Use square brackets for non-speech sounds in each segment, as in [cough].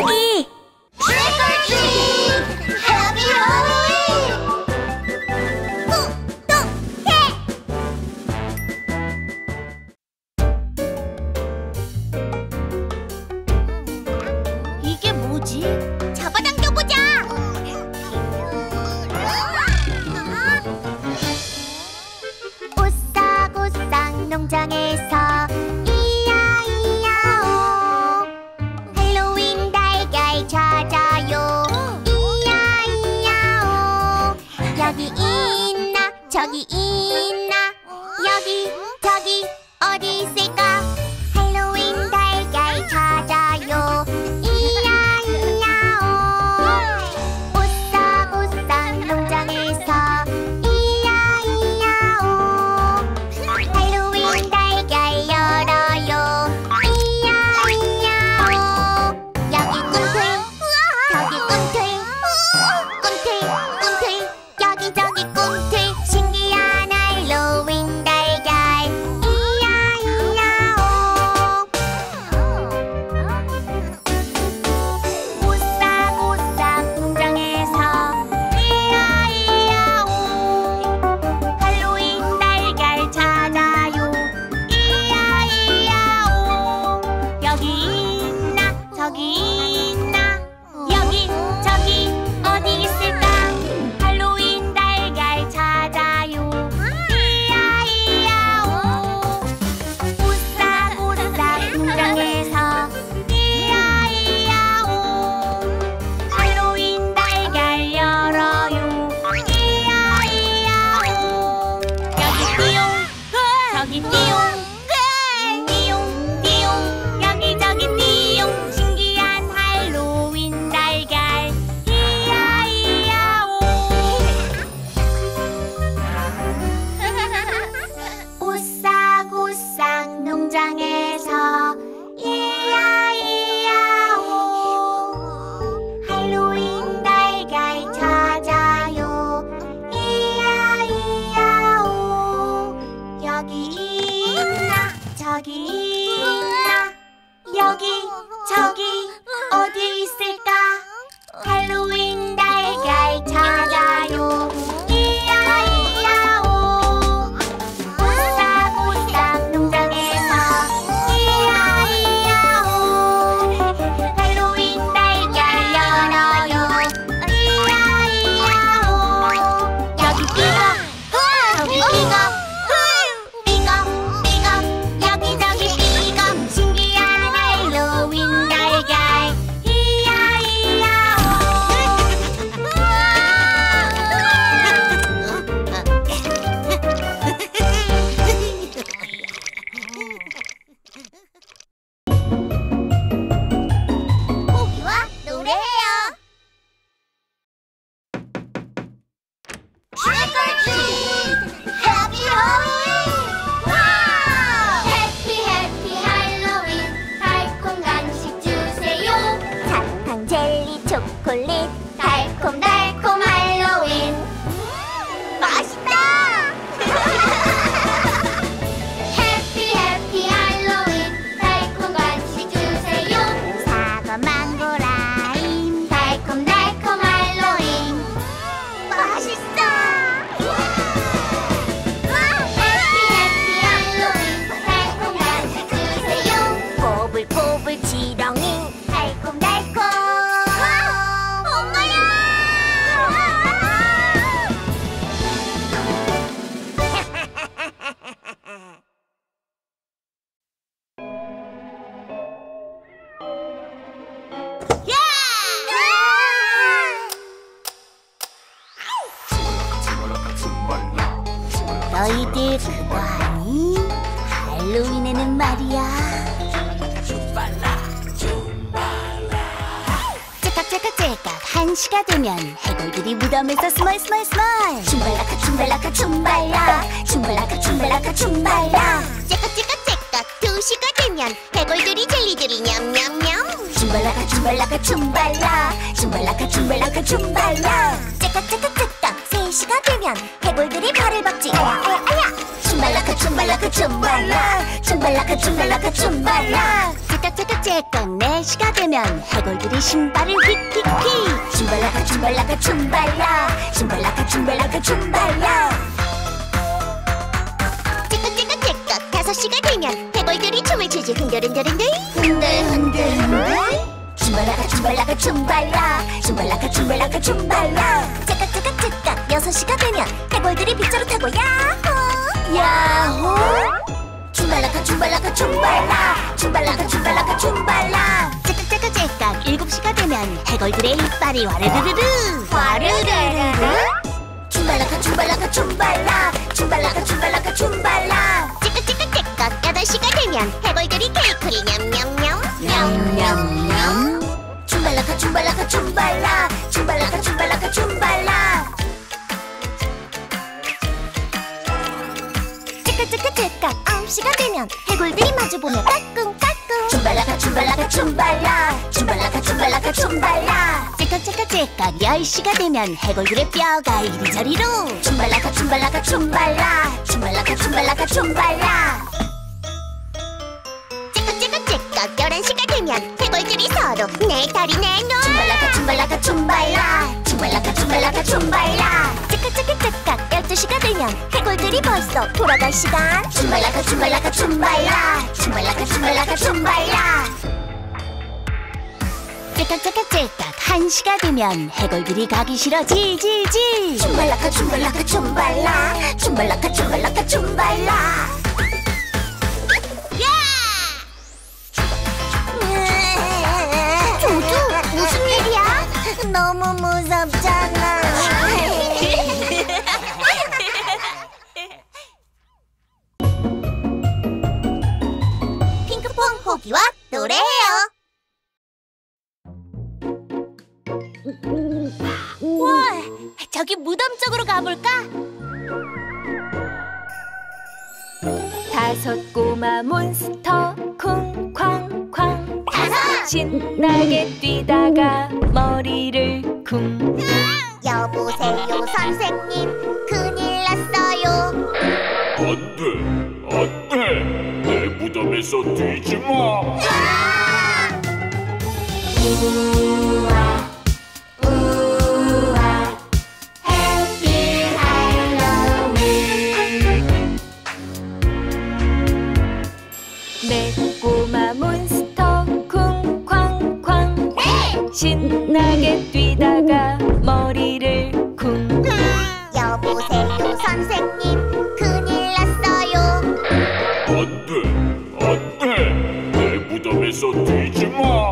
consegui! 덤덤해서 스마일 스마일 스마일 춤발라카 춤발라카 춤발라. 춤발라카 춤발라카 춤발라. 째깍째깍째깍 2시가 되면 해골들이 젤리들이 냠냠냠. 춤발라카 춤발라카 춤발라. 춤발라카 춤발라카 춤발라. 째깍째깍째깍 3시가 되면 해골들이 발을 박지. 아야 아야 아야 춤발라카 춤발라카 춤발라. 춤발라카 춤발라카 춤발라. 째깍째깍째깍 찌깍 다섯 시가 되면 해골들이 춤을 추지 흔들흔들흔들. 흔들 흔들 흔들. 춤발라카 춤발라카 춤발라. 춤발라카 춤발라카 춤발라. 째깍째깍 째깍 6시가 되면 해골들이 빗자루 타고 야호 야호. 춤발라카 춤발라카 춤발라. 춤발라카 춤발라카 춤발라 째깍째깍 째깍 7시가 되면 해골들의 이빨이 와르르르르. 와르르르르. 춤발라카 춤발라카 춤발라. 춤발라카 춤발라카 춤발라. 찌깍찌깍 찌깍 여덟 시가 되면 해골들이 케이크를 냠냠냠. 냠냠냠. 춤발라카 춤발라카 춤발라. 춤발라카 춤발라카 춤발라 찌깍찌깍찌깍 아홉 시가 되면 해골들이 마주보며 까꿍까꿍 춤발라카 춤발라카 춤발라 춤발라카 춤발라카 춤발라 찌깍찌깍찌깍 열 시가 되면 해골들의 뼈가 이리저리로 춤발라카 춤발라카 춤발라 춤발라카 춤발라카 춤발라 찌깍찌깍찌깍 열한 시가 되면 해골들이 서로 내 다리 내놓 춤발라카 춤발라카 춤발라 춤발라카 춤발라카 춤발라 찌깍찌깍찌깍 12시가 되면 해골들이 벌써 돌아갈 시간. 춤발라카 춤발라카 춤발라 춤발라카 춤발라카 춤발라 찌깍찌깍찌깍 1시가 되면 해골들이 가기 싫어. 지지지. 춤발라카 춤발라카 춤발라 춤발라카 춤발라카 춤발라 무슨 일이야? 너무 무섭잖아. 핑크퐁 호기와 노래해요 와, 저기 무덤 쪽으로 가볼까? 다섯 꼬마 몬스터 쿵쾅쾅 신나게 뛰다가 머리를 쿵 여보세요 선생님 큰일 났어요 안 돼, 안 돼. 내 무덤에서 뛰지 마. 내 신나게 뛰다가 머리를 쿵 여보세요 선생님 큰일 났어요 안 돼, 안 돼. 내 무덤에서 뛰지 마.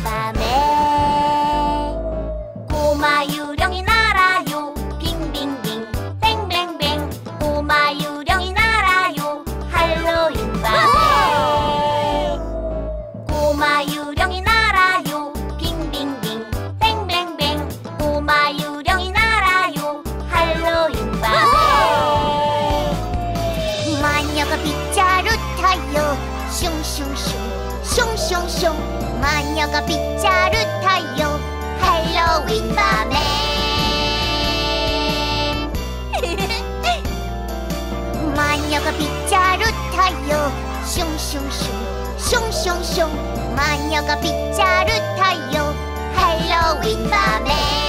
family. 화가 빛자루타요 할로윈 밤에 마녀가 빛자루타요 슝슝슝 슝슝슝 마녀가 빛자루타요 할로윈 밤에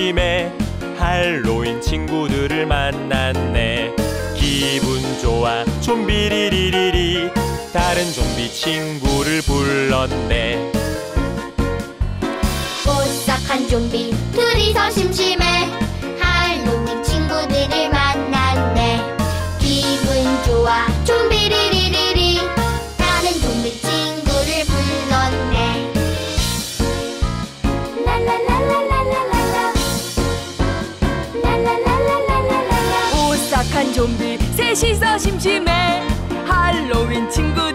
しめ 셋이서 심심해. 할로윈 친구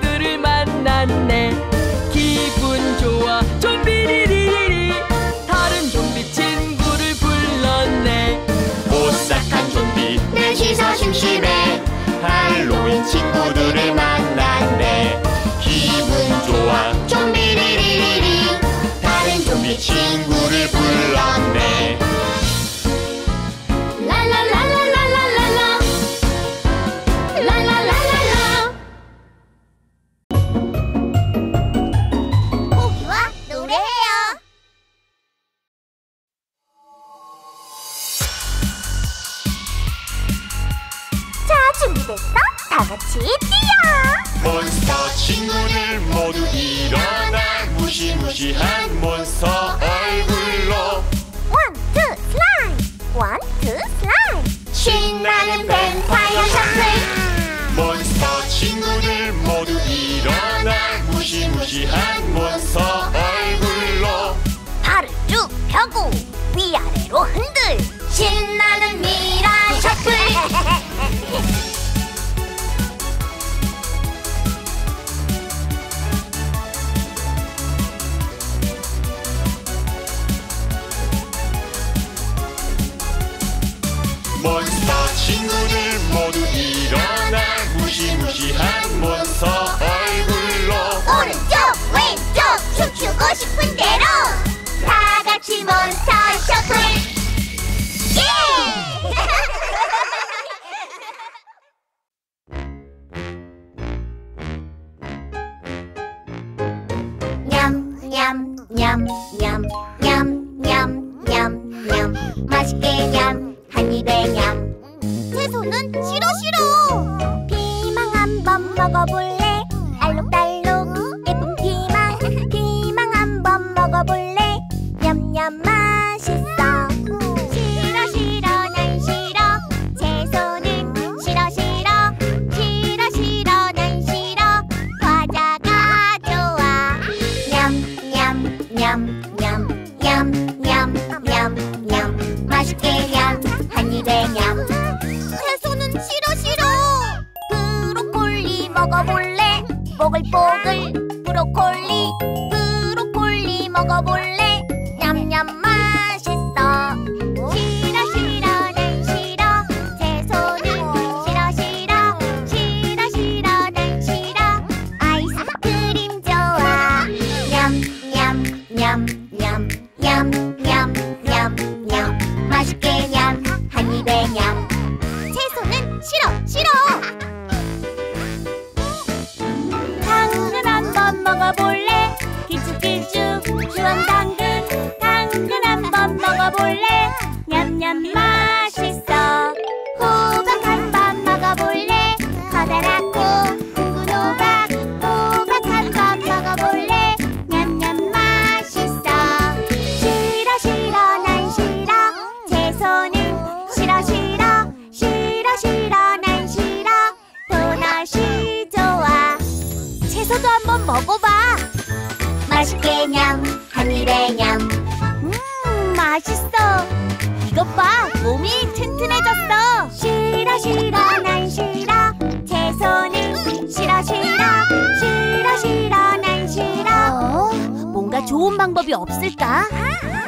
Ah! ah.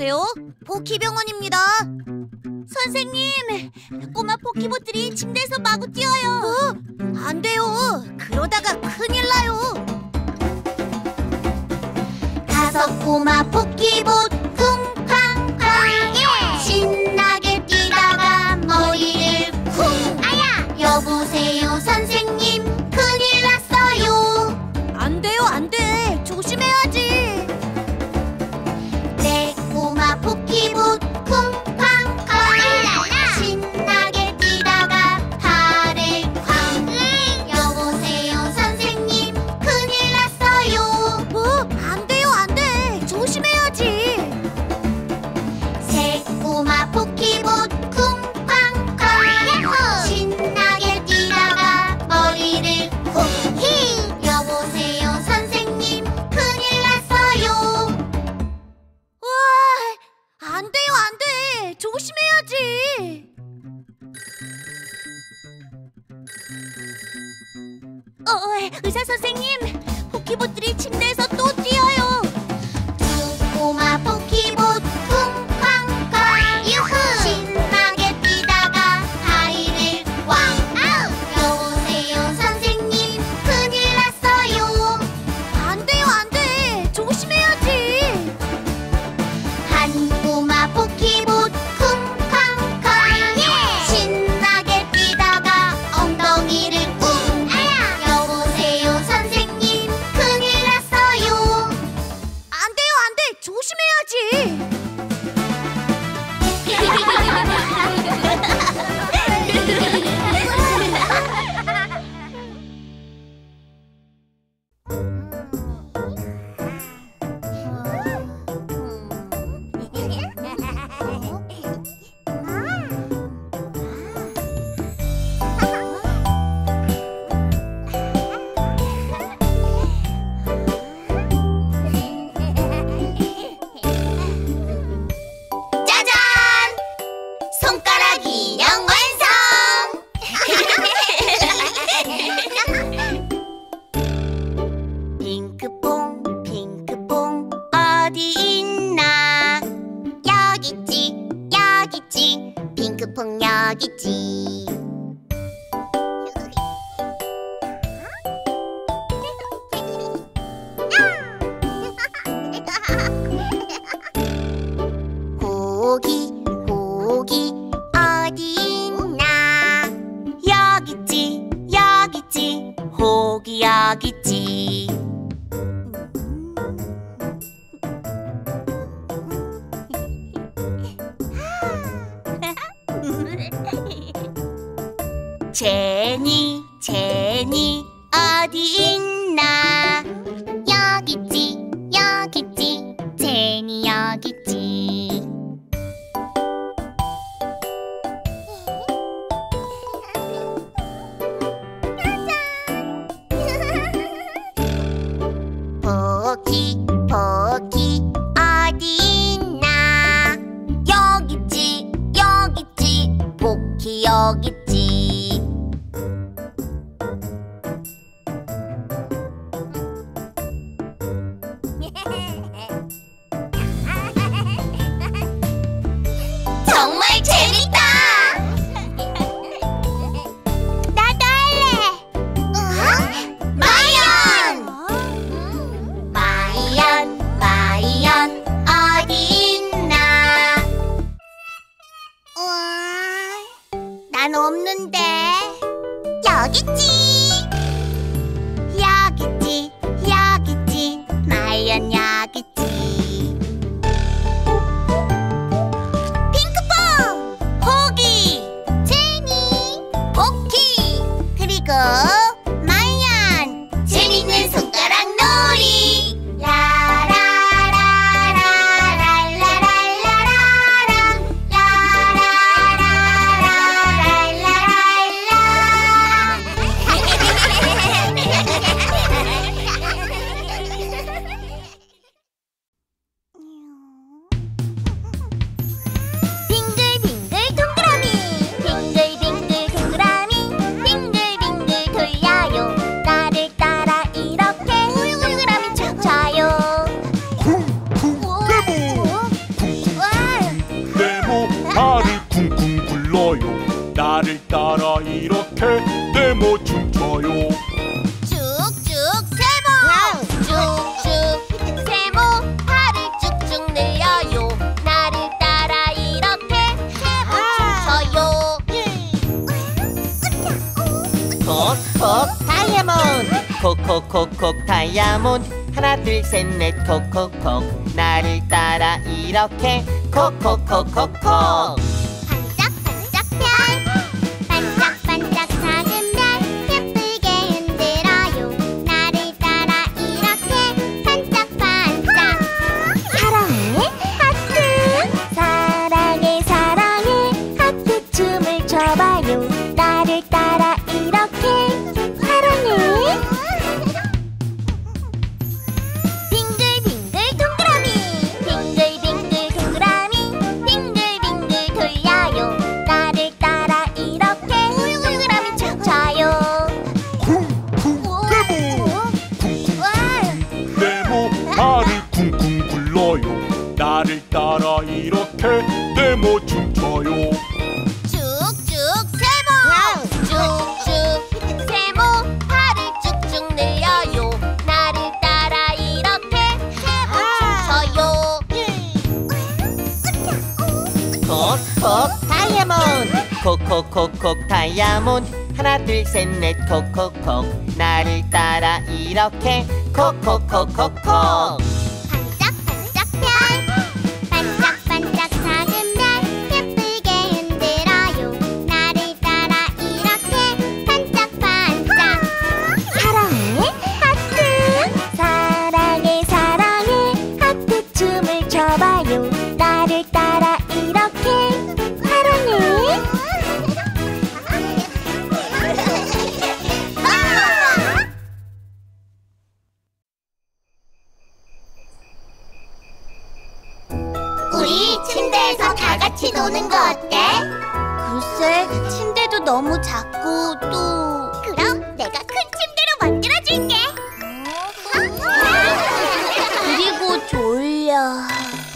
안녕하세요. 포키병원입니다. 선생님, 꼬마 포키봇들이 침대에서 마구 뛰어요. 어? 안 돼요. 그러다가 큰일 나요. 다섯 꼬마 포키봇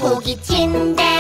보기 침대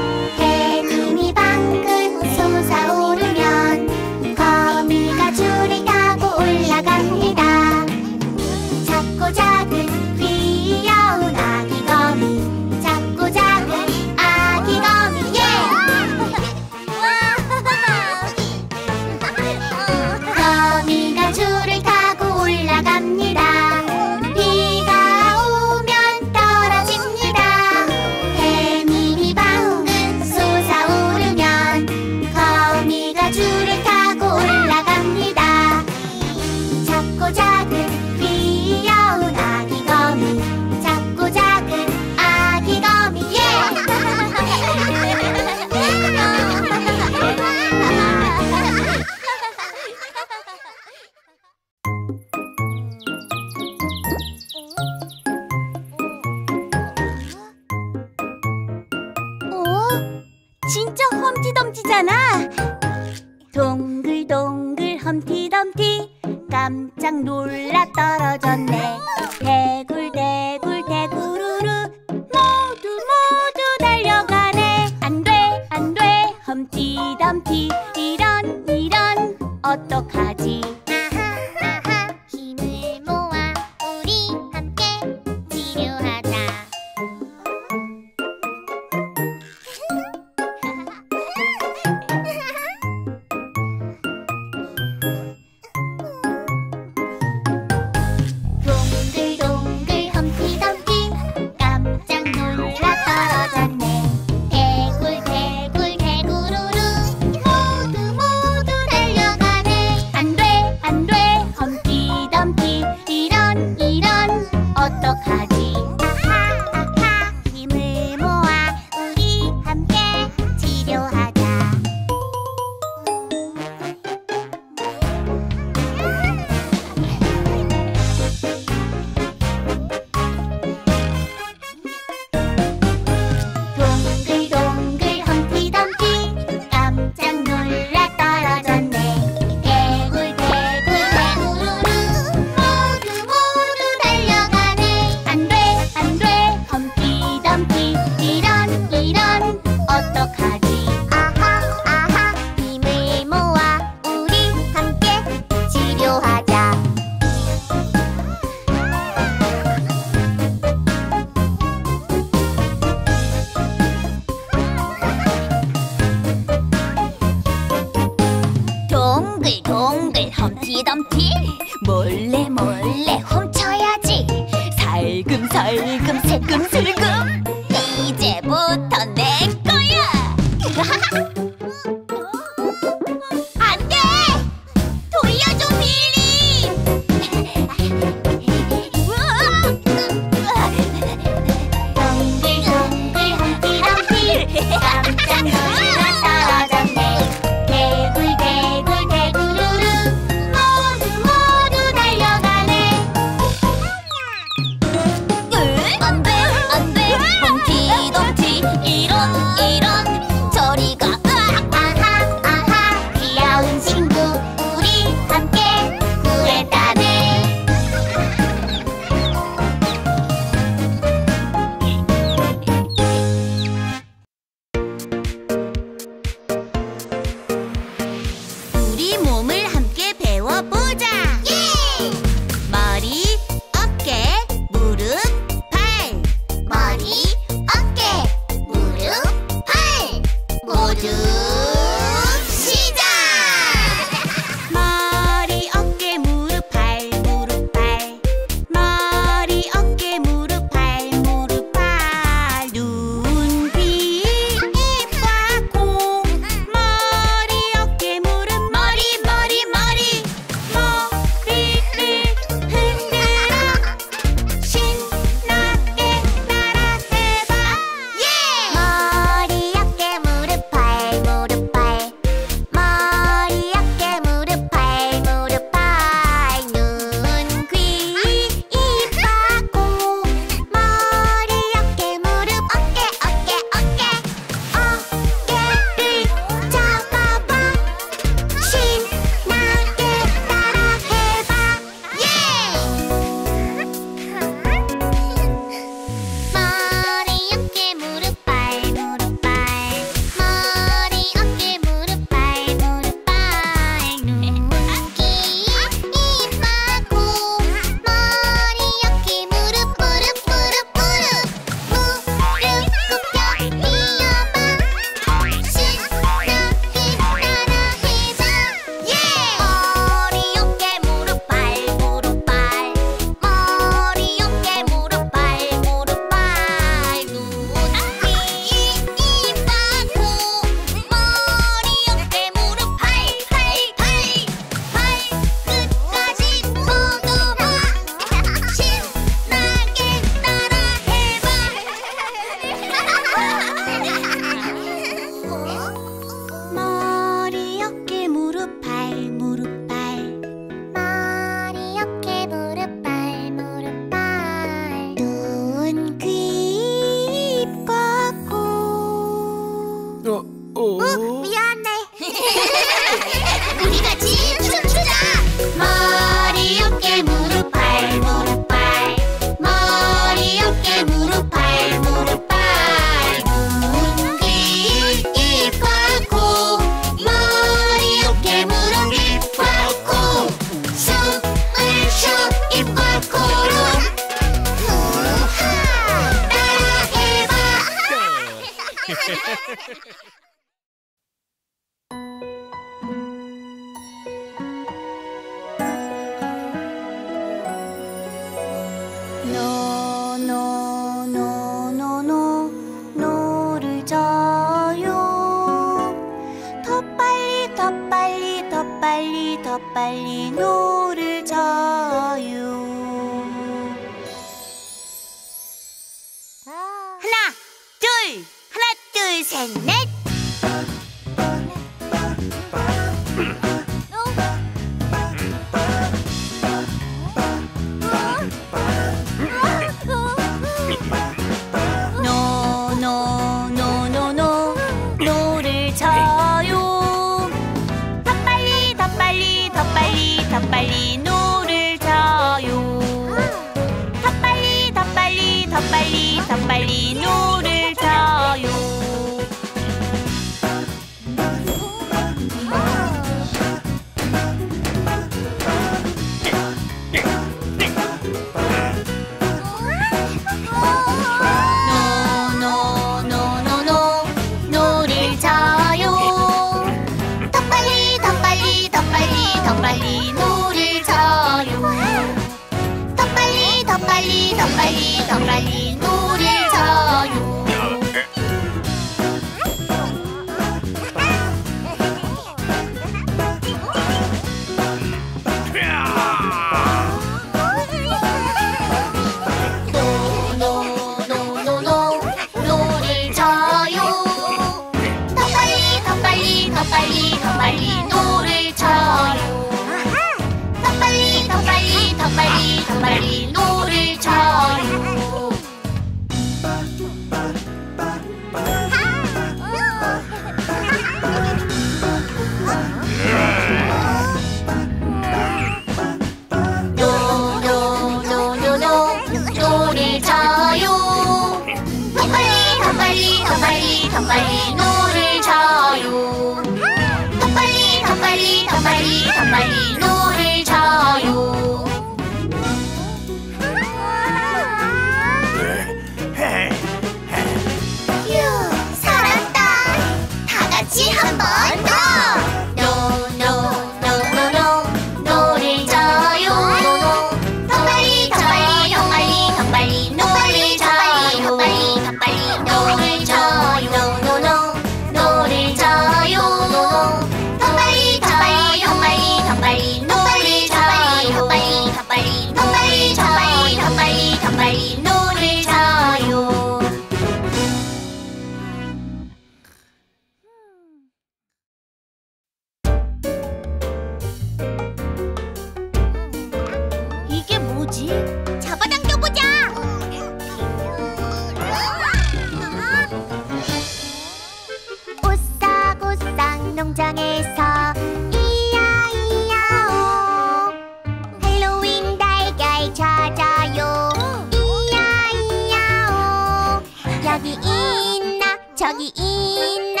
저기 있나?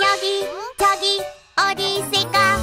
여기 저기 어디 있을까?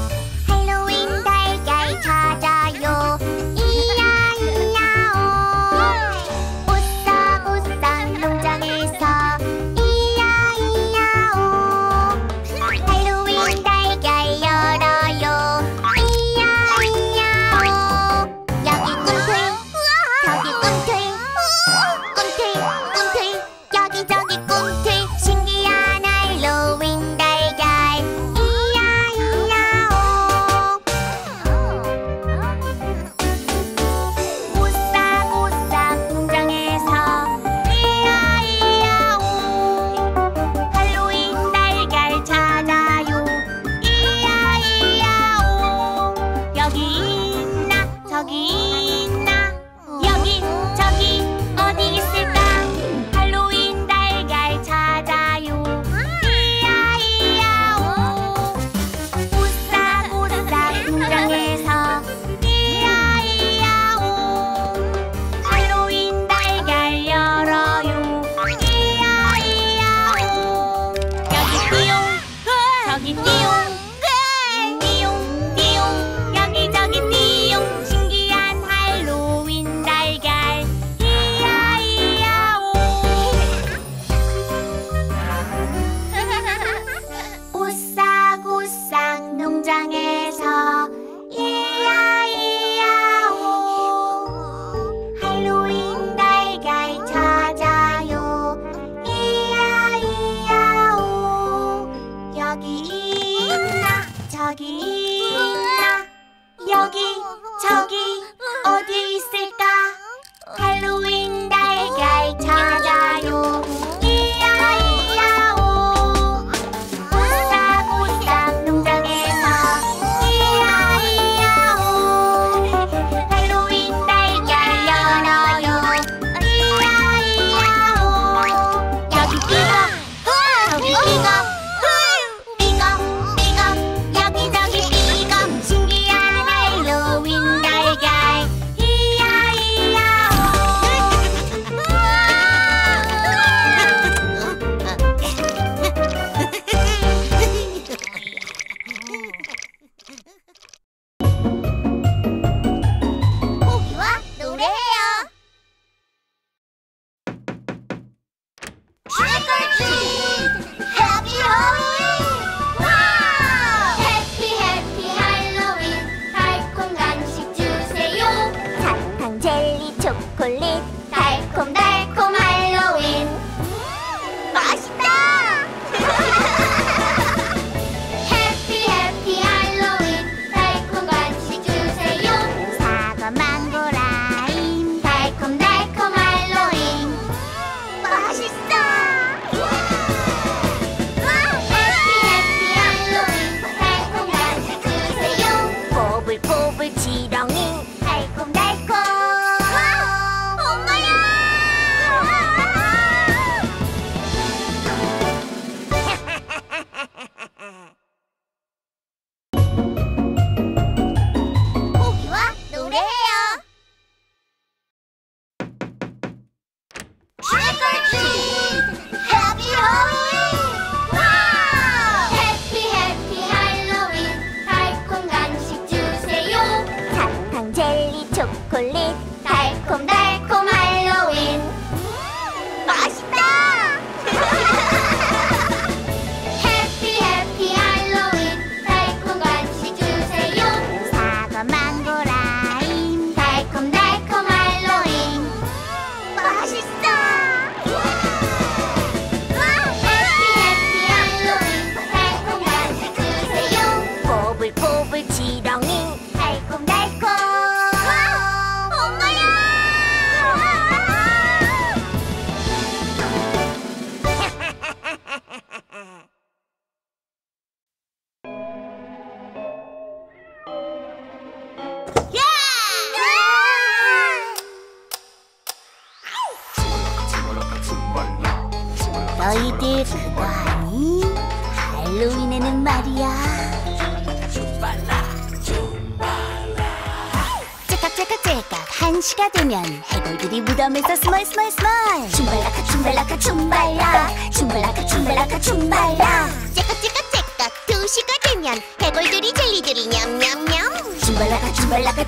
ゴラ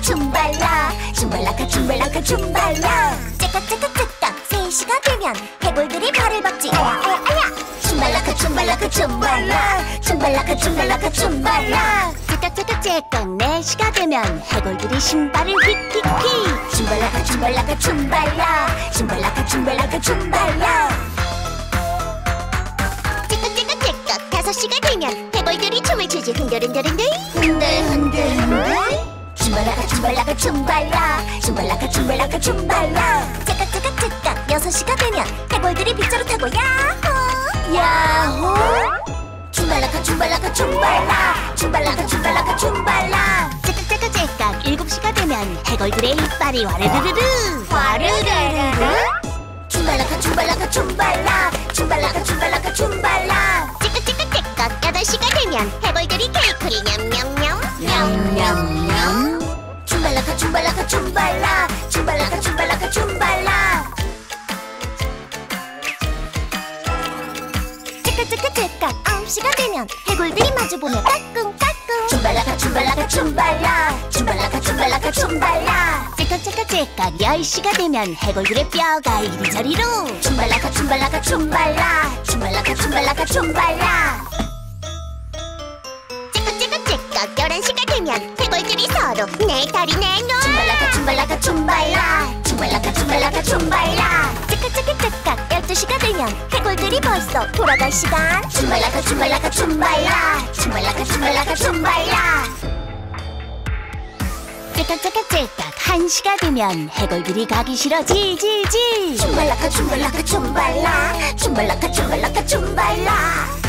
춤발라카 춤발라 춤발라카 춤발라카 춤발라. 째깍째깍째깍 세 시가 되면 해골들이 발을 벅지. 아야 아야 아야. 춤발라카 춤발라카 춤발라. 춤발라카 춤발라카 춤발라. 째깍째깍째깍 네 시가 되면 해골들이 신발을 휙휙휙 춤발라카 춤발라카 춤발라. 춤발라카 춤발라카 춤발라. 째깍째깍째깍 다섯 시가 되면 해골들이 춤을 추지. 흔들흔들흔들. 흔들 흔들 흔들 춤발라카 춤발라카 춤발라. 춤발라카 춤발라카 춤발라. 째깍 째깍 째깍 여섯 시가 되면 해골들이 빗자루 타고 야호. 야호. 춤발라카 춤발라카 춤발라. 춤발라카 춤발라카 춤발라. 째깍 째깍 째깍 일곱 시가 되면 해골들의 이빨이 와르르르르. 와르르르르. 춤발라카 춤발라카 춤발라. 춤발라카 춤발라카 춤발라. 째깍 째깍 째깍 여덟 시가 되면 해골들이 케이크를 냠냠 냠 냠냠냠 춤발라카 춤발라카 춤발라 춤발라카 춤발라카 춤발라 째깍째깍째깍 아홉 시가 되면 해골들이 마주보며 까꿍까꿍 춤발라카 춤발라카 춤발라 춤발라카 춤발라카 춤발라 째깍째깍째깍 열 시가 되면 해골들의 뼈가 이리저리로 춤발라카 춤발라카 춤발라 춤발라카 춤발라카 춤발라 열한 시가 되면 해골들이 서로 내 다리 내놓 춤발라카 춤발라카 춤발라. 춤발라카 춤발라카 춤발라. 째깍째깍째깍 열두 시가 되면 해골들이 벌써 돌아갈 시간. 춤발라카 춤발라카 춤발라. 춤발라카 춤발라카 춤발라. 째깍째깍째깍 한 시가 되면 해골들이 가기 싫어. 지지지. 춤발라카 춤발라카 춤발라. 춤발라카 춤발라카 춤발라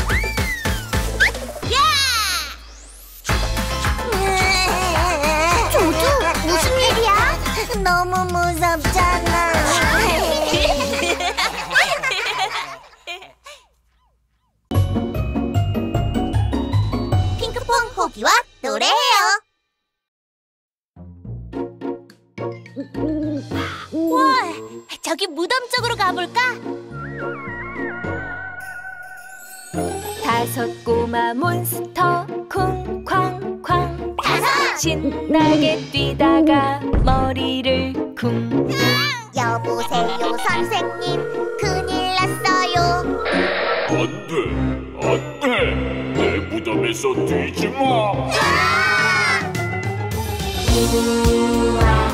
너무 무섭잖아 핑크퐁 포기와 노래해요 와 저기 무덤 쪽으로 가볼까? 다섯 꼬마 몬스터 다섯! 신나게 뛰다가 머리를 쿵. 여보세요 선생님. 큰일 났어요. 안돼 안돼. 내 무덤에서 뛰지 마. 네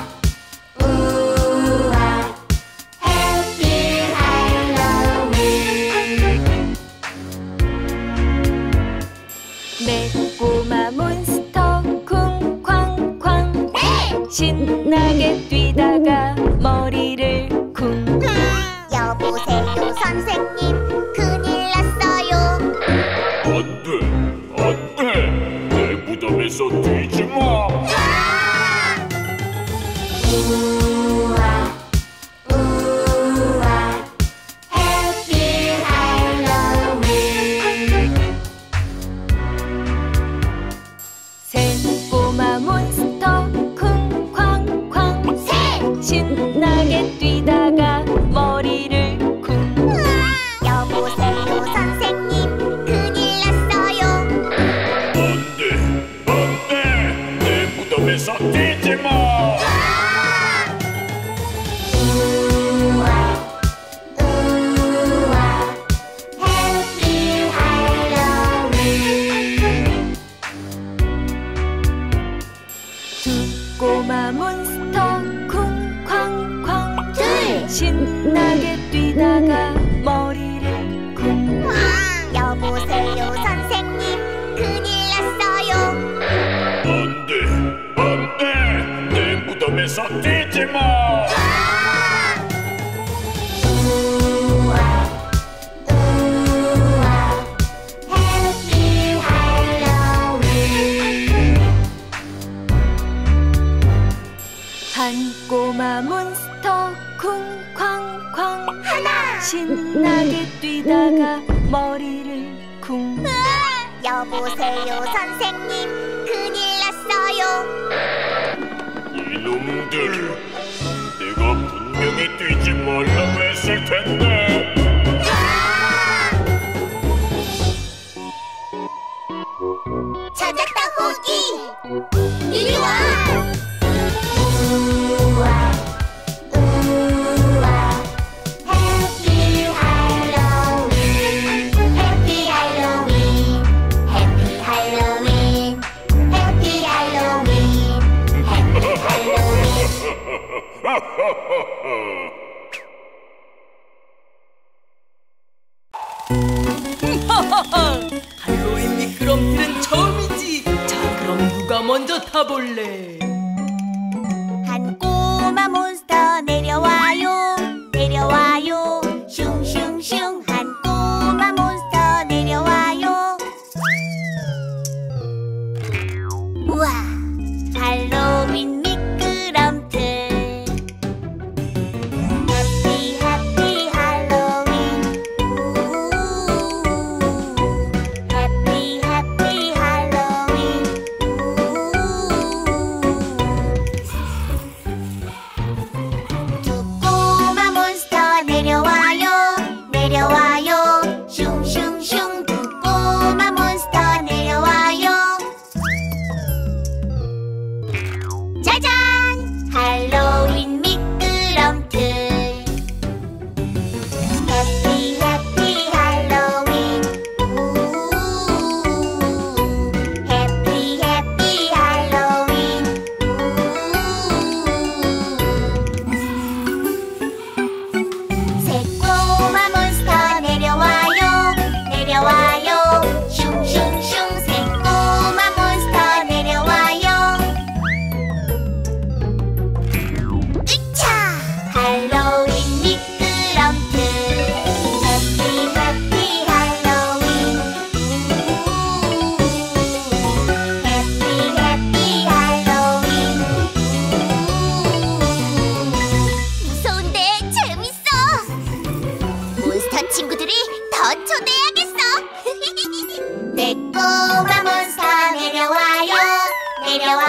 신나게 뛰다가 머리를 쿵. 여보세요 선생님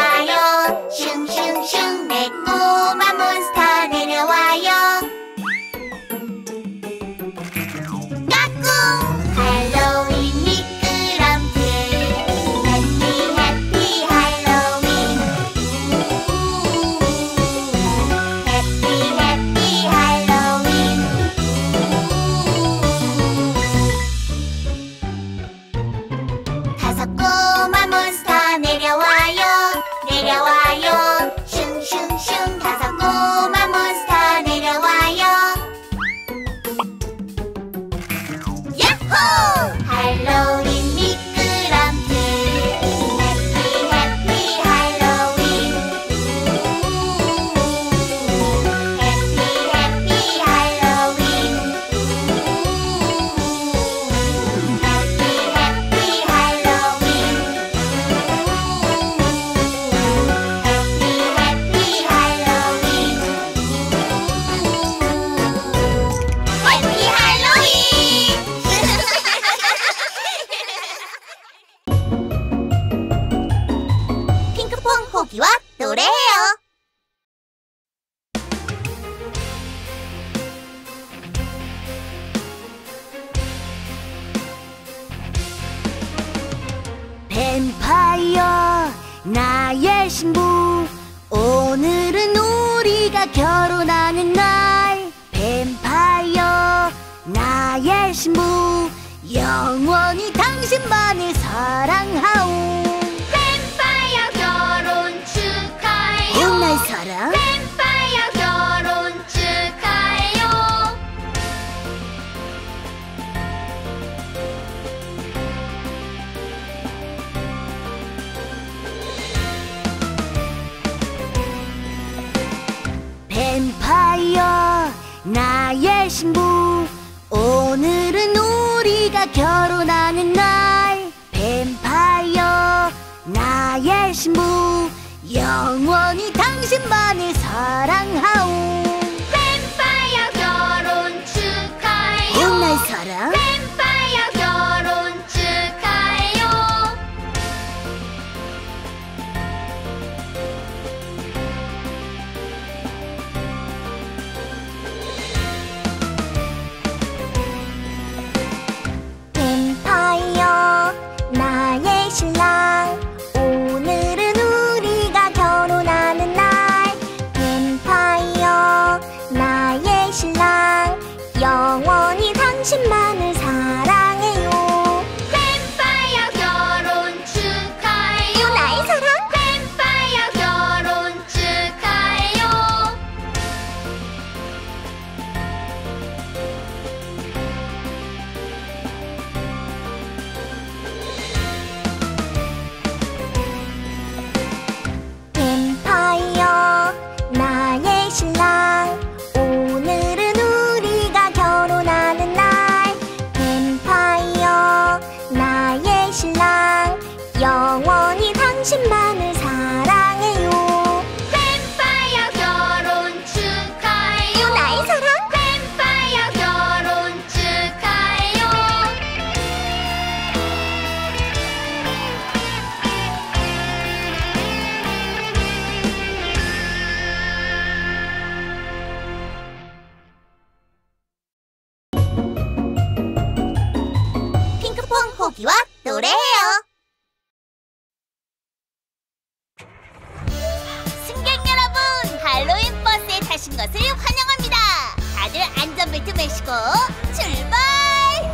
내려와요 슝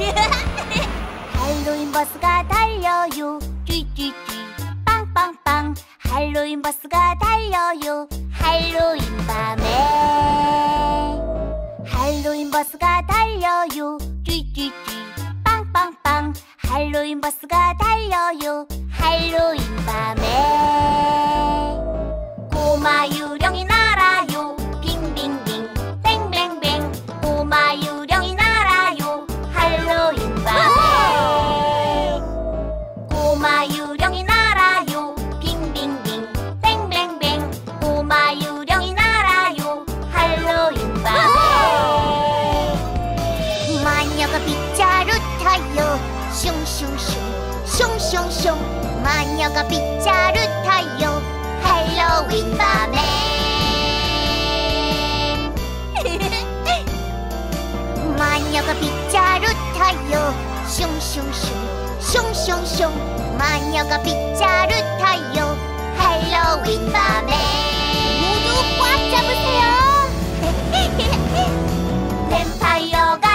[laughs] 할로윈 버스가 달려요. 쥐쥐쥐 빵빵빵. 할로윈 버스가 달려요. 할로윈 밤에. 할로윈 버스가 달려요. 쥐쥐쥐 빵빵빵. 할로윈 버스가 달려요. 할로윈 밤에. 꼬마 유령이 날아요. 쇽쇽 마녀가 빗자루타요 할로윈 밤에 마녀가 빗자루타요 슝슝슝 슝슝슝 마녀가 빗자루타요 할로윈 밤에 모두 꽉 잡으세요 뱀파이어가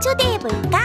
초대해볼까?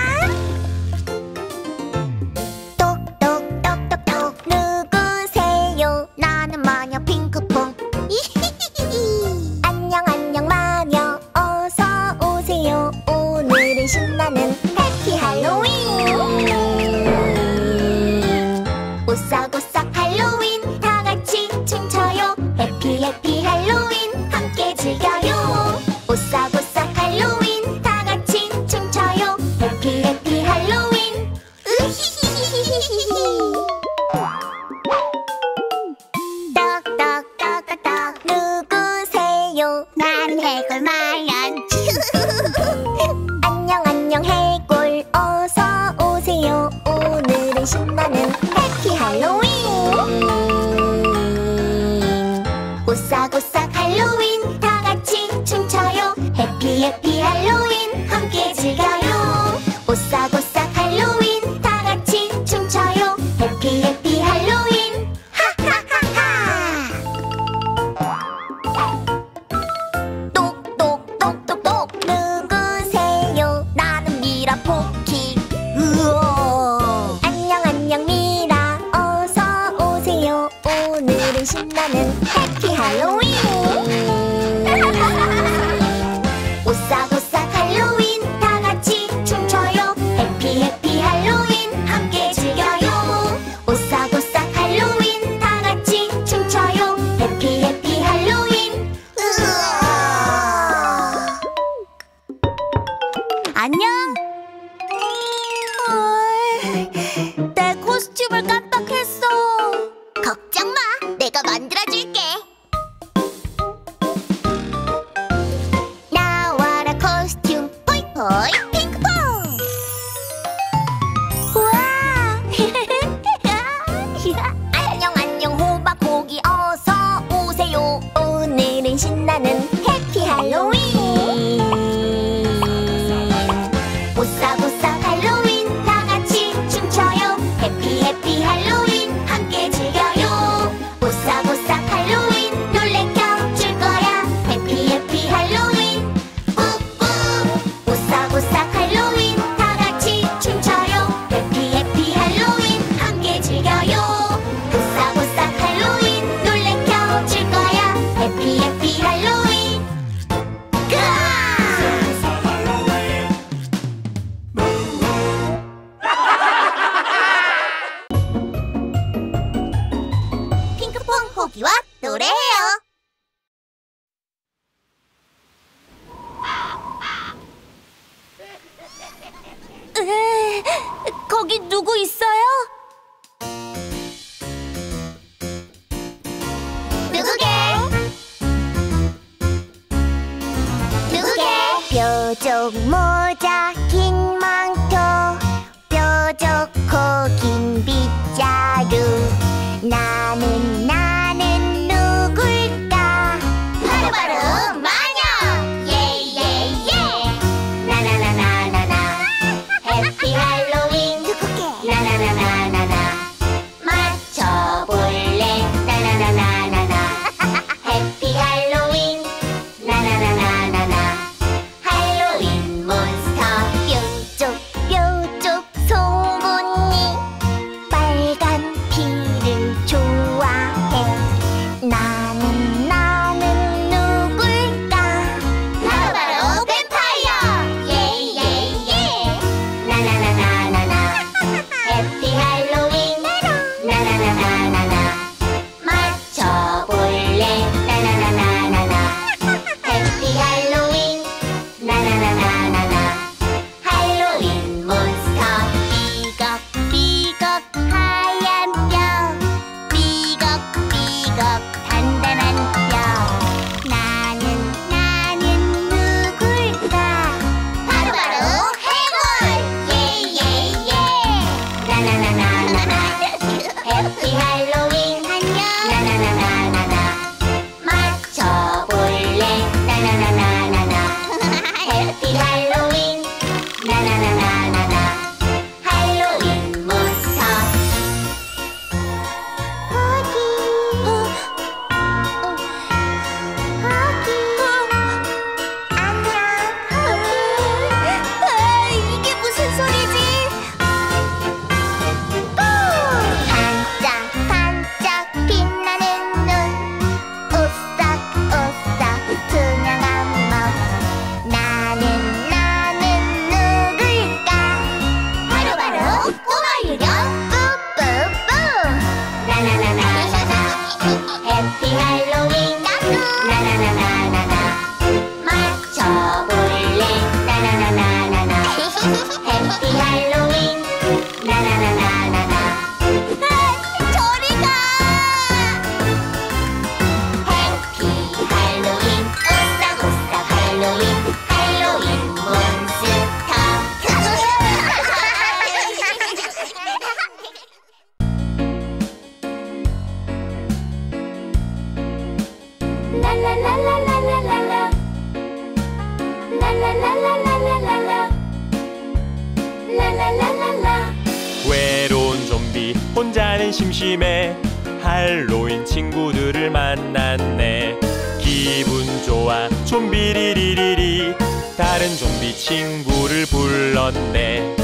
점심에 할로윈 친구들을 만났네. 기분 좋아. 좀비리리리리. 다른 좀비 친구를 불렀네.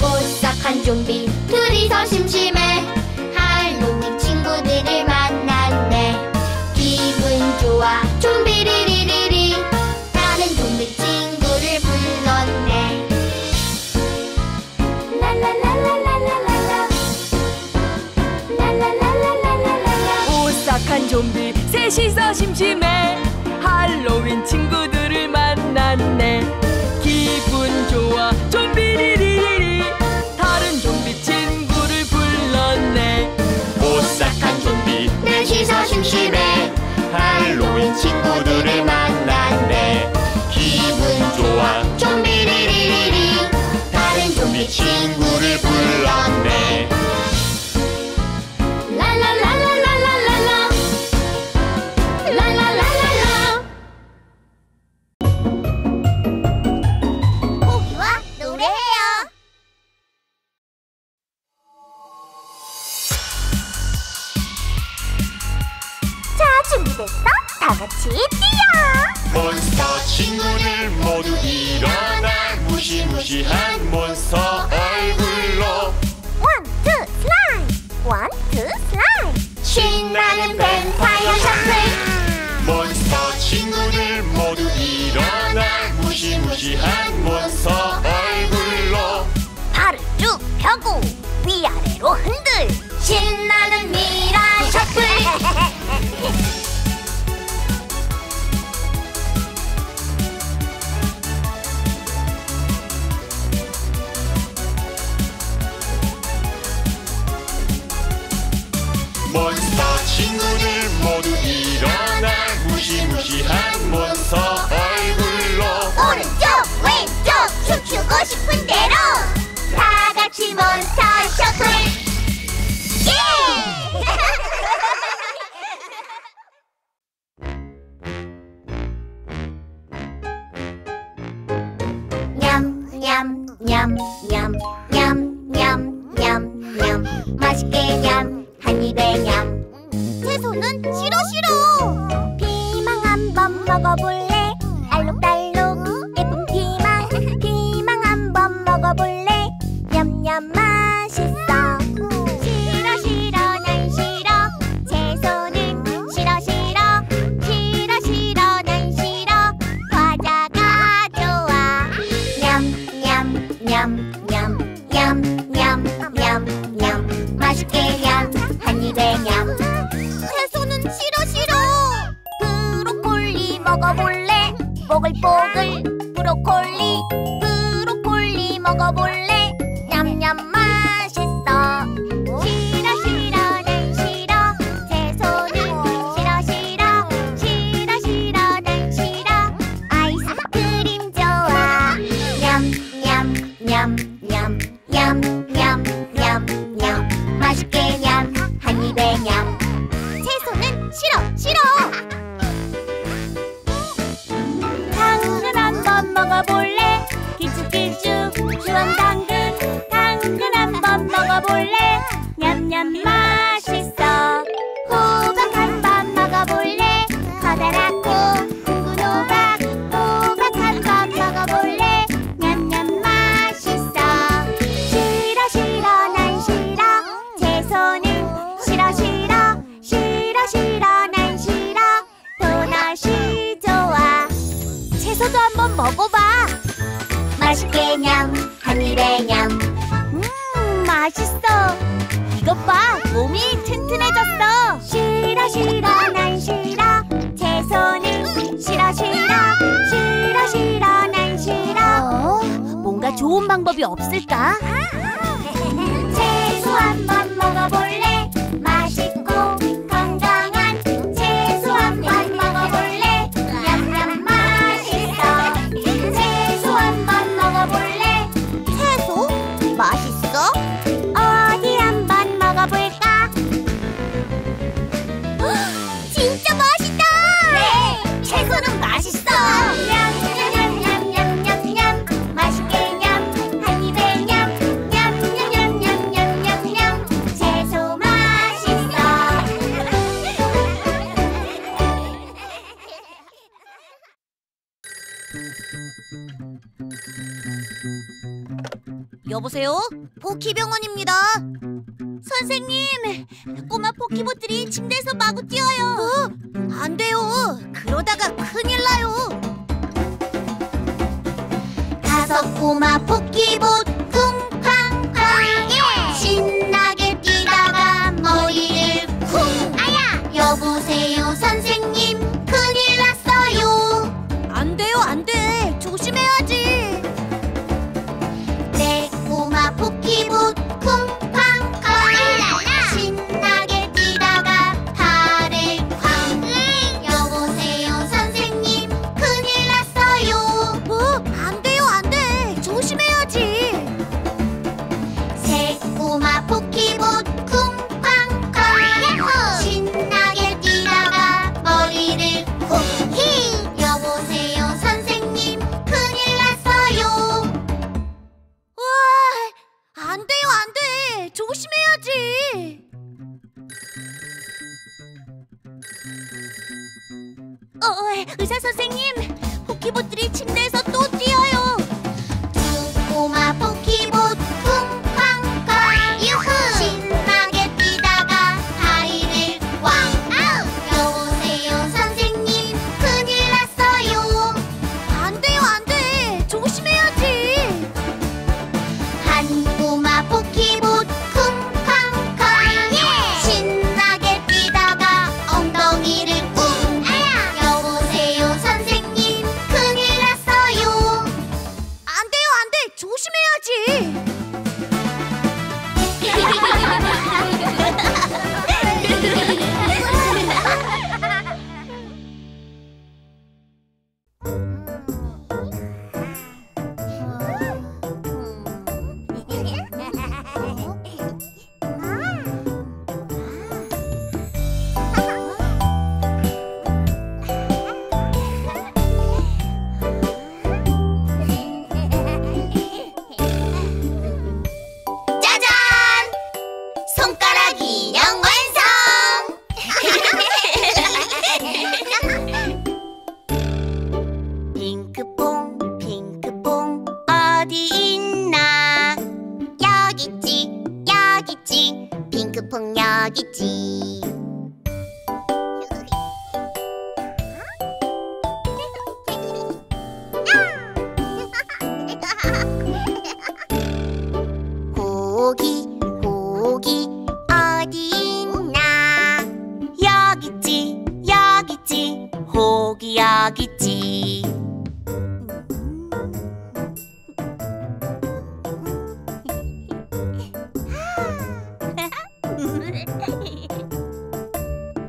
오싹한 좀비 둘이서 심심해. 씻어 심심해. 할로윈 친구들을 만났네. 하고 위아래로 흔들. 신나는 미라 셔플 [laughs] 몬스터 친구들 모두 일어나 무시무시한 몬스터 얼굴로. 오른쪽 왼쪽 춤추고 싶은 대로. 같이 몬스터 쇼클 예! 냠냠냠냠냠냠냠. 맛있게 냠 한 입에 냠 제 손은 싫어 싫어. 비망 한번 먹어볼래? 먹을 브로콜리 브로콜리 먹어볼래? 너도 한번 먹어봐. 맛있게 냠, 한 입에 냠. 음, 맛있어. 이것 봐, 몸이 튼튼해졌어. 싫어, 싫어, 난 싫어. 제 손을 싫어, 싫어. 싫어, 싫어, 난 싫어. 어? 뭔가 좋은 방법이 없을까? [laughs] 채소 한번 먹어볼래? 안녕하세요. 포키병원입니다. 선생님, 꼬마 포키봇들이 침대에서 마구 뛰어요. 어? 안 돼요. 그러다가 큰일 나요. 다섯 꼬마 포키봇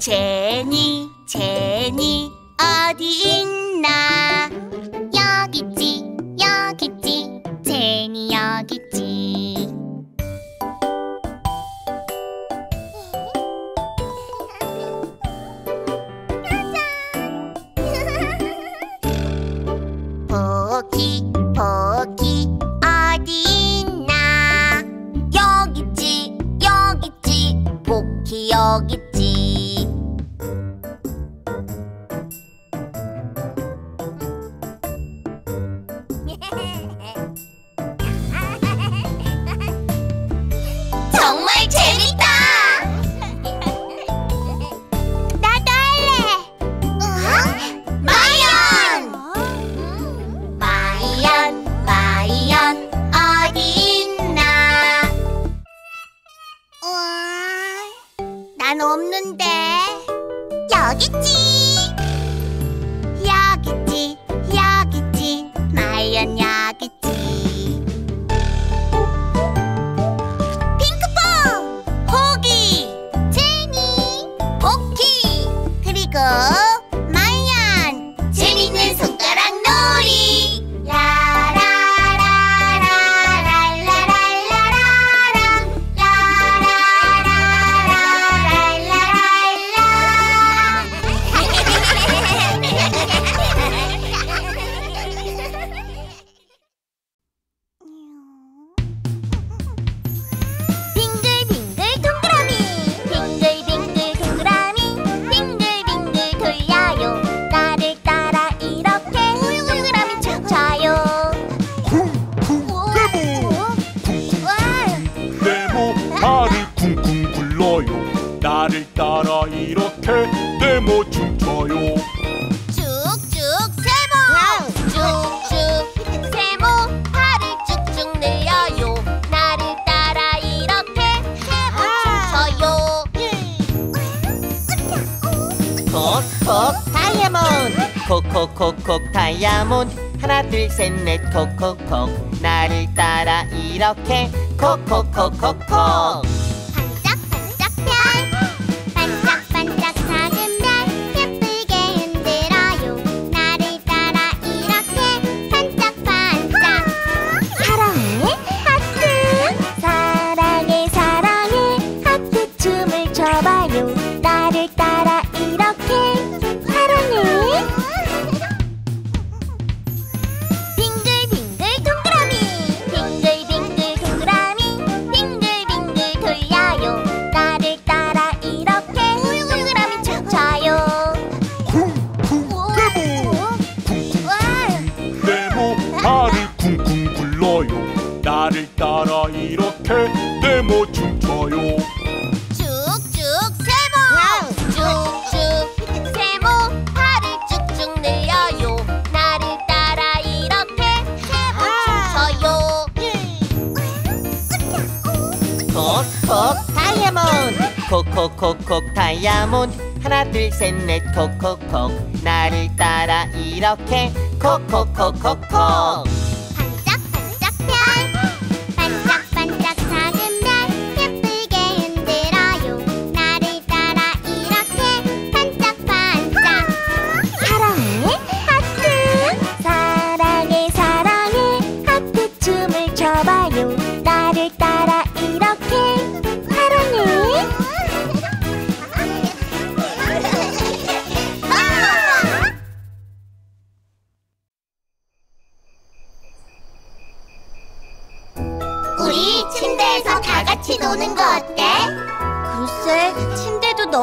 제니 제니 어디 있나? 여기 있지.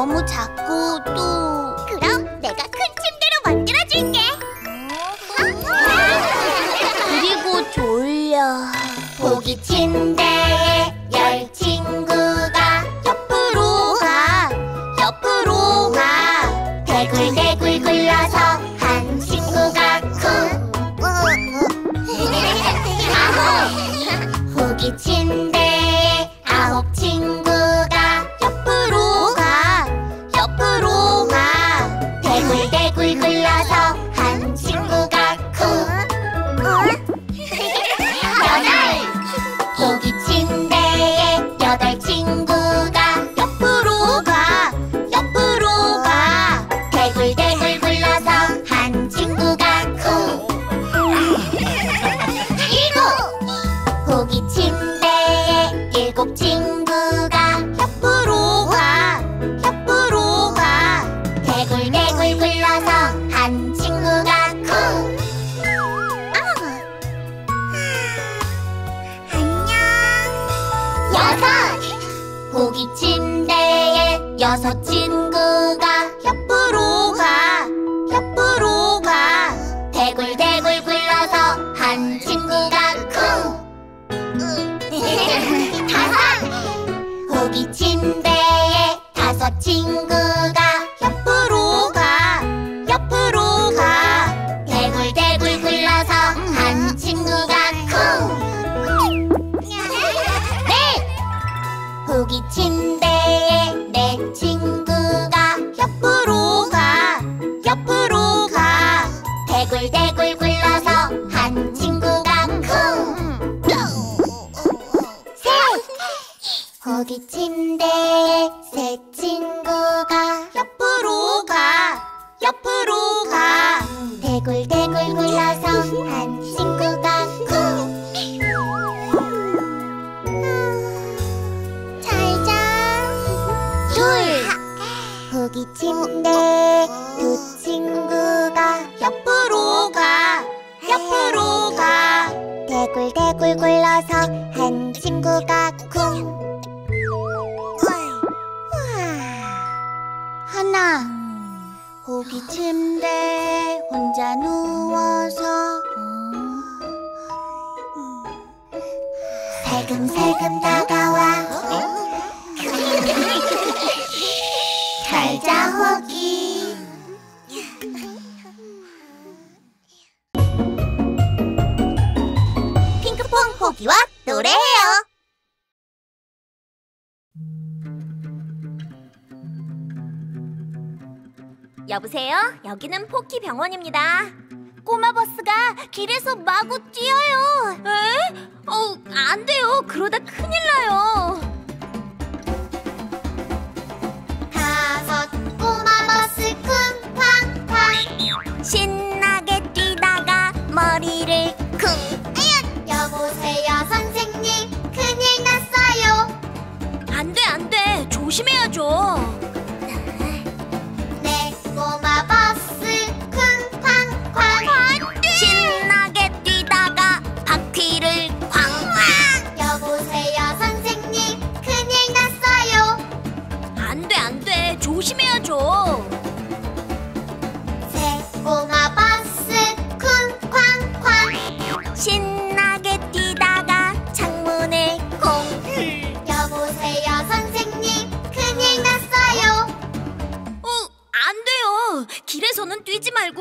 너무 작아.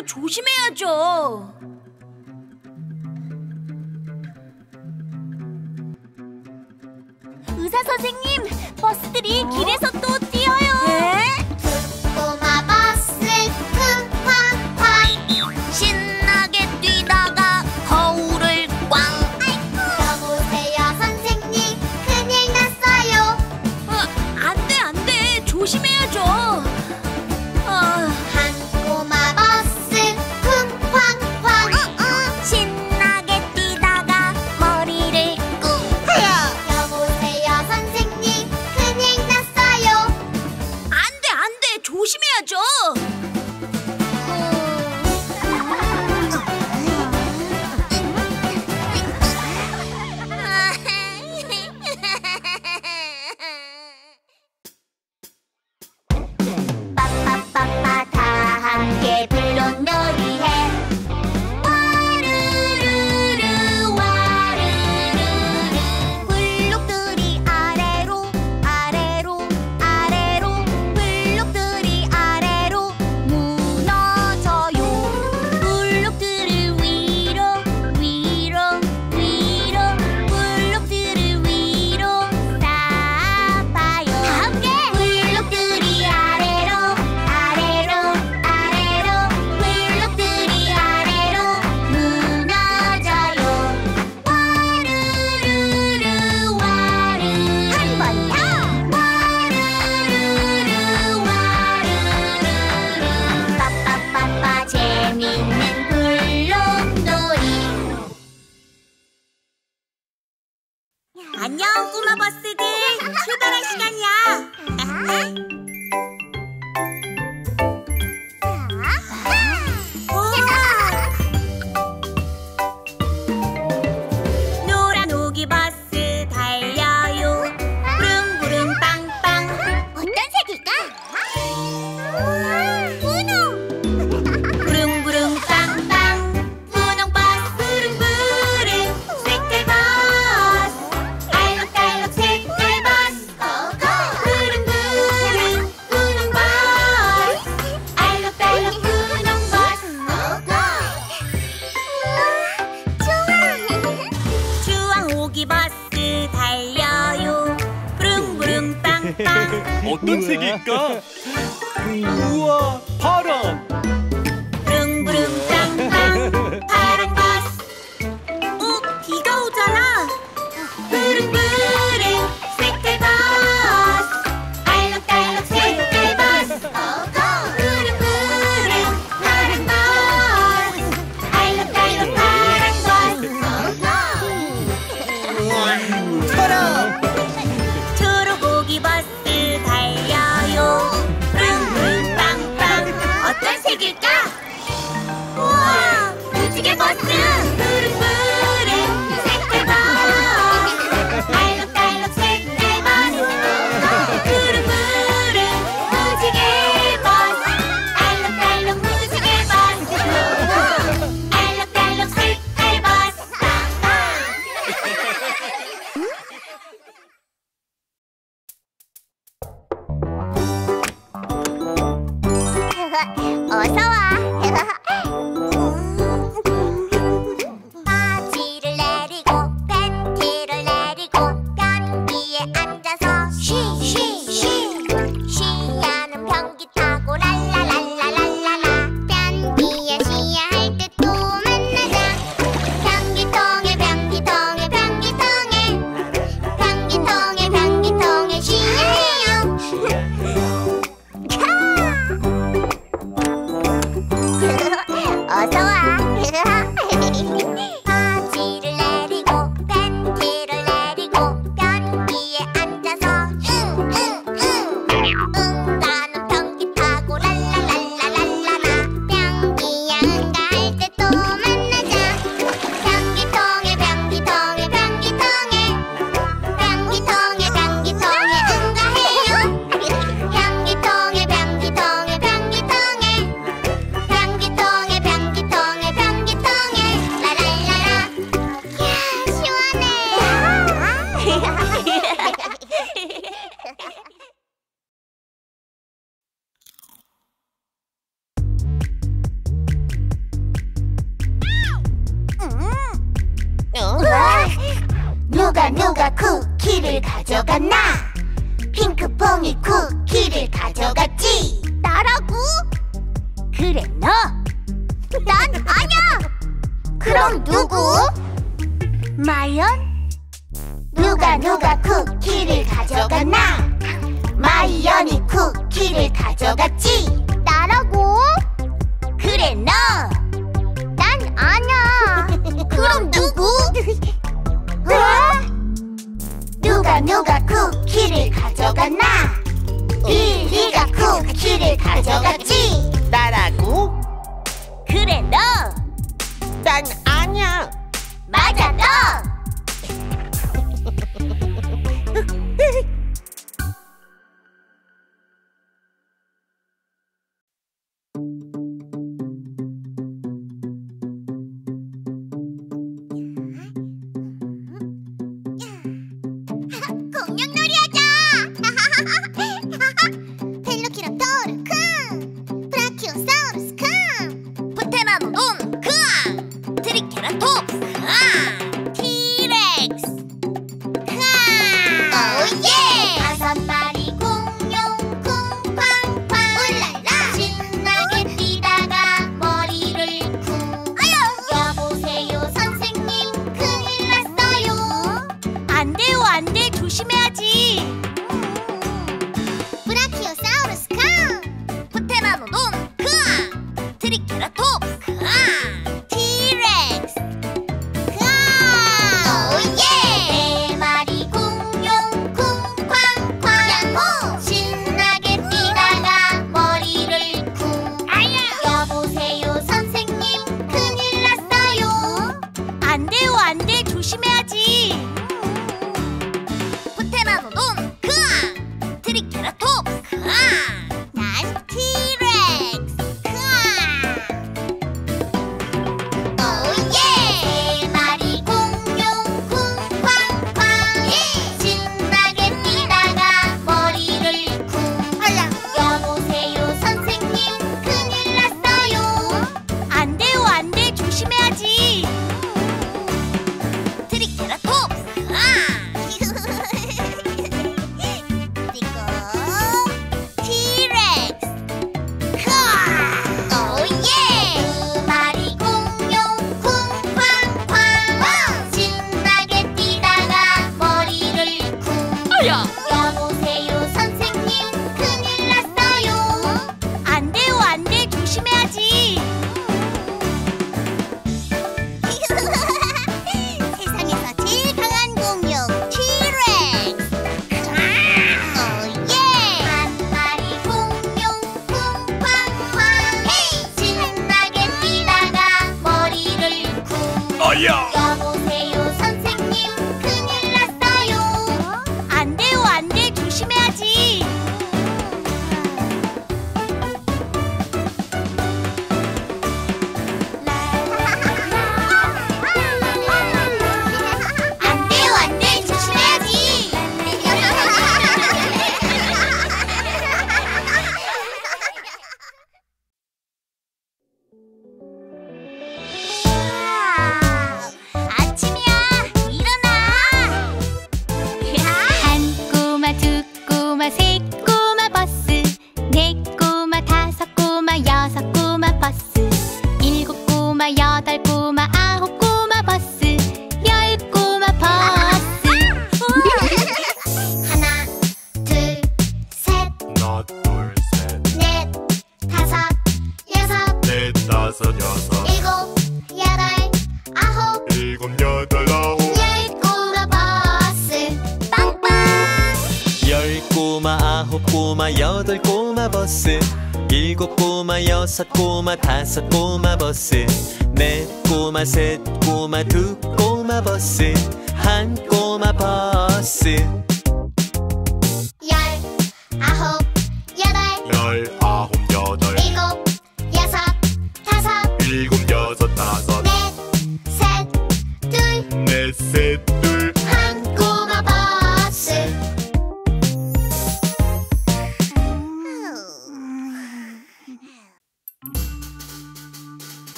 이거 조심해야죠. 의사 선생님, 버스들이 길에서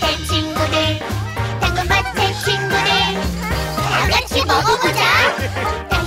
된 친구들. 당근밭의 친구들. 다 같이 먹어보자.